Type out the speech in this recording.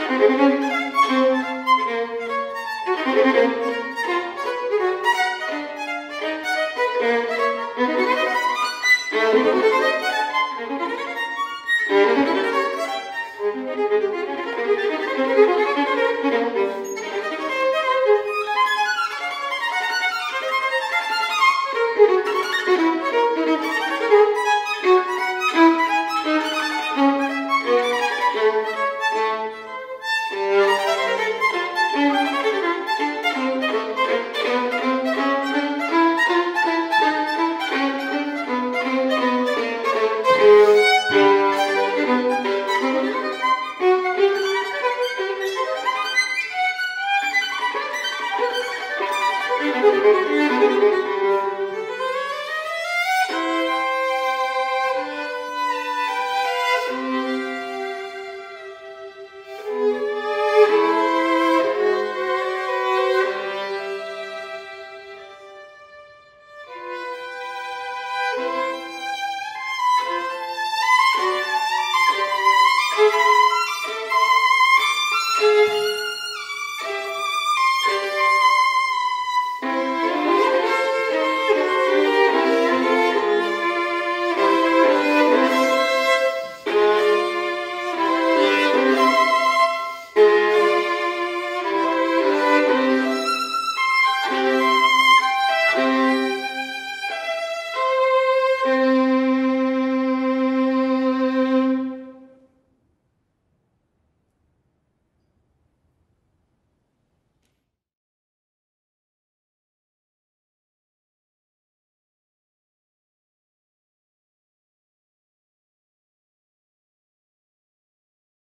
Müzik Música